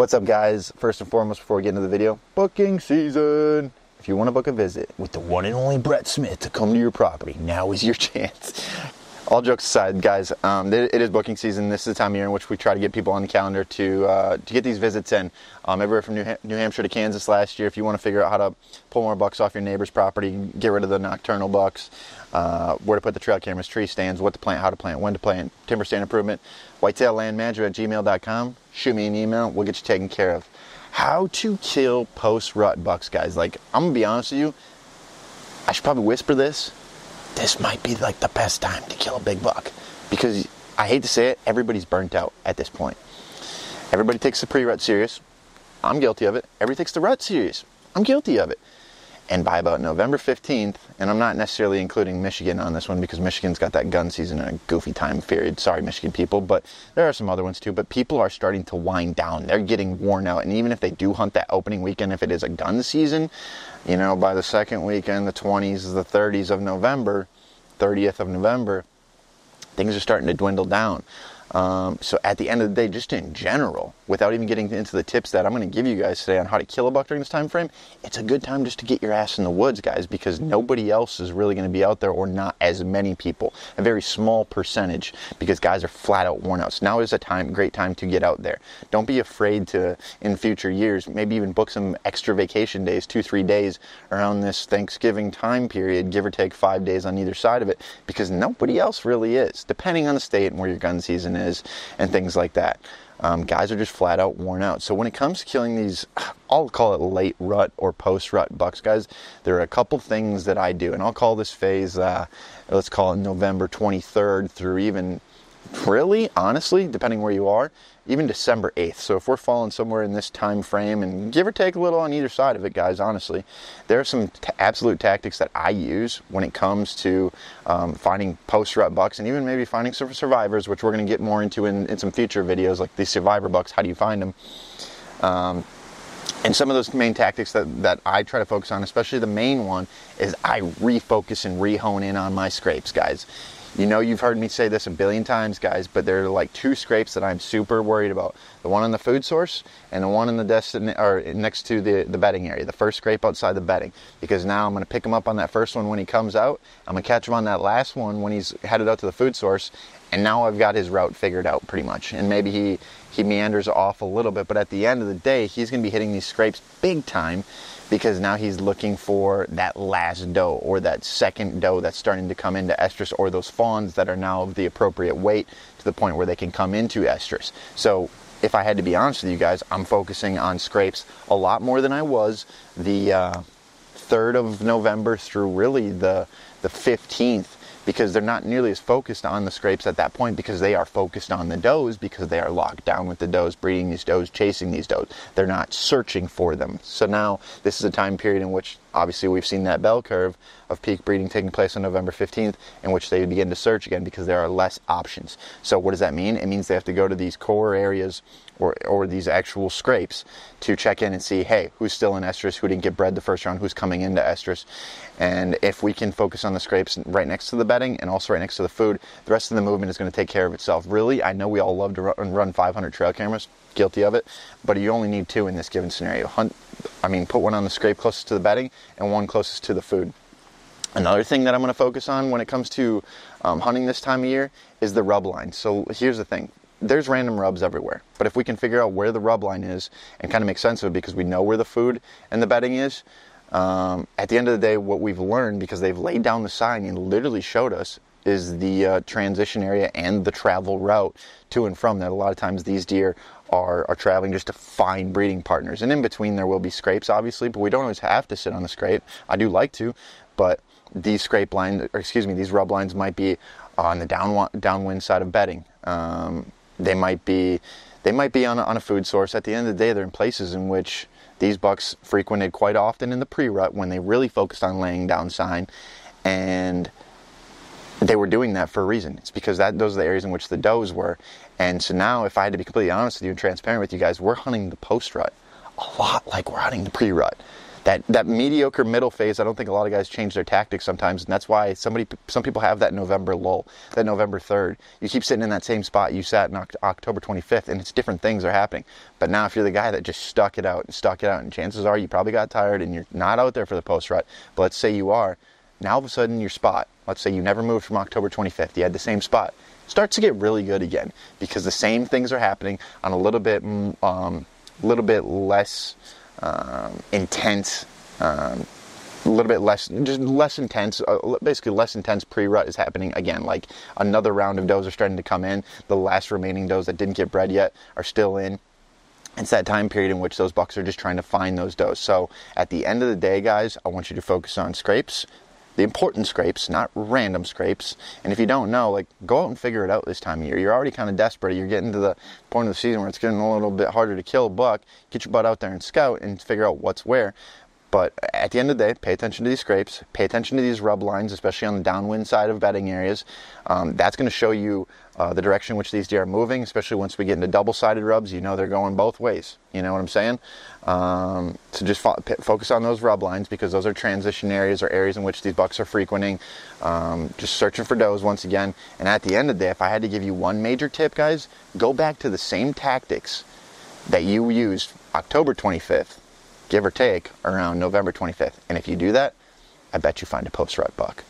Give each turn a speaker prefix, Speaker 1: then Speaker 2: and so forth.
Speaker 1: What's up, guys? First and foremost, before we get into the video, booking season. If you want to book a visit with the one and only Brett Smith to come to your property, now is your chance. All jokes aside, guys, um, it is booking season. This is the time of year in which we try to get people on the calendar to uh, to get these visits in. Um, everywhere from New, ha- New Hampshire to Kansas last year. If you want to figure out how to pull more bucks off your neighbor's property, get rid of the nocturnal bucks, uh, where to put the trail cameras, tree stands, what to plant, how to plant, when to plant, timber stand improvement, whitetail land manager at gmail.com. Shoot me an email. We'll get you taken care of. How to kill post rut bucks, guys. Like, I'm going to be honest with you. I should probably whisper this. This might be like the best time to kill a big buck because I hate to say it, everybody's burnt out at this point. Everybody takes the pre rut serious. I'm guilty of it. Everybody takes the rut serious. I'm guilty of it. And by about November 15th, and I'm not necessarily including Michigan on this one because Michigan's got that gun season in a goofy time period. Sorry, Michigan people, but there are some other ones too. But people are starting to wind down. They're getting worn out. And even if they do hunt that opening weekend, if it is a gun season, you know, by the second weekend, the 20s, the 30s of November, 30th of November, things are starting to dwindle down. Um, so at the end of the day, just in general, without even getting into the tips that I'm going to give you guys today on how to kill a buck during this time frame, it's a good time just to get your ass in the woods, guys, because nobody else is really going to be out there, or not as many people, a very small percentage, because guys are flat out worn out. So now is a time, great time to get out there. Don't be afraid to, in future years, maybe even book some extra vacation days, two, three days around this Thanksgiving time period, give or take five days on either side of it, because nobody else really is, depending on the state and where your gun season is is and things like that. Um, guys are just flat out worn out. So when it comes to killing these, I'll call it late rut or post rut bucks, guys. There are a couple things that I do, and I'll call this phase, uh, let's call it November 23rd through even really, honestly, depending where you are, even December 8th. So if we're falling somewhere in this time frame, and give or take a little on either side of it, guys, honestly, there are some t- absolute tactics that I use when it comes to um, finding post rut bucks and even maybe finding some survivors, which we're going to get more into in, in, some future videos, like these survivor bucks. How do you find them? Um, and some of those main tactics that, that I try to focus on, especially the main one, is I refocus and rehone in on my scrapes, guys. You know, you've heard me say this a billion times, guys, but there are like two scrapes that I'm super worried about. The one on the food source and the one in the destin- or next to the, the bedding area. The first scrape outside the bedding. Because now I'm going to pick him up on that first one when he comes out. I'm going to catch him on that last one when he's headed out to the food source. And now I've got his route figured out pretty much. And maybe he, he meanders off a little bit, but at the end of the day, he's going to be hitting these scrapes big time because now he's looking for that last doe or that second doe that's starting to come into estrus or those fawns that are now of the appropriate weight to the point where they can come into estrus. So if I had to be honest with you guys, I'm focusing on scrapes a lot more than I was the uh, 3rd of November through really the the 15th because they're not nearly as focused on the scrapes at that point because they are focused on the does because they are locked down with the does, breeding these does, chasing these does. They're not searching for them. So now this is a time period in which obviously we've seen that bell curve of peak breeding taking place on November 15th in which they begin to search again because there are less options. So what does that mean? It means they have to go to these core areas or, or these actual scrapes to check in and see, hey, who's still in estrus, who didn't get bred the first round, who's coming into estrus. And if we can focus on the scrapes right next to the bedding and also right next to the food, the rest of the movement is going to take care of itself. Really, I know we all love to run, run 500 trail cameras, guilty of it, but you only need two in this given scenario. Hunt, I mean, put one on the scrape closest to the bedding and one closest to the food. Another thing that I'm going to focus on when it comes to um, hunting this time of year is the rub line. So here's the thing there's random rubs everywhere. But if we can figure out where the rub line is and kind of make sense of it because we know where the food and the bedding is, um, at the end of the day, what we've learned because they've laid down the sign and literally showed us is the uh, transition area and the travel route to and from that. A lot of times these deer are, are traveling just to find breeding partners. And in between there will be scrapes, obviously, but we don't always have to sit on the scrape. I do like to, but these scrape lines, or excuse me, these rub lines might be on the down, downwind side of bedding. Um, they might be they might be on a, on a food source. At the end of the day, they're in places in which these bucks frequented quite often in the pre-rut when they really focused on laying down sign, and they were doing that for a reason. It's because that those are the areas in which the does were. And so now, if I had to be completely honest with you and transparent with you guys, we're hunting the post rut a lot like we're hunting the pre rut. that that mediocre middle phase. I don't think a lot of guys change their tactics sometimes, and that's why somebody some people have that November lull, that November third. You keep sitting in that same spot you sat in October 25th, and it's different things are happening. But now, if you're the guy that just stuck it out and stuck it out, and chances are you probably got tired and you're not out there for the post rut. But let's say you are. Now all of a sudden your spot, let's say you never moved from October 25th, you had the same spot, starts to get really good again because the same things are happening on a little bit, mm, um, little bit less um, intense, um, a little bit less, just less intense, uh, basically less intense pre-rut is happening again. Like another round of does are starting to come in. The last remaining does that didn't get bred yet are still in. It's that time period in which those bucks are just trying to find those does. So at the end of the day, guys, I want you to focus on scrapes, the important scrapes, not random scrapes. And if you don't know, like go out and figure it out this time of year. You're already kind of desperate. You're getting to the point of the season where it's getting a little bit harder to kill a buck. Get your butt out there and scout and figure out what's where. But at the end of the day, pay attention to these scrapes, pay attention to these rub lines, especially on the downwind side of bedding areas. Um, that's going to show you uh, the direction in which these deer are moving, especially once we get into double-sided rubs. You know they're going both ways. You know what I'm saying? Um, so just fo- p- focus on those rub lines because those are transition areas or areas in which these bucks are frequenting. Um, just searching for does once again. And at the end of the day, if I had to give you one major tip, guys, go back to the same tactics that you used October 25th give or take, around November 25th. And if you do that, I bet you find a post rut buck.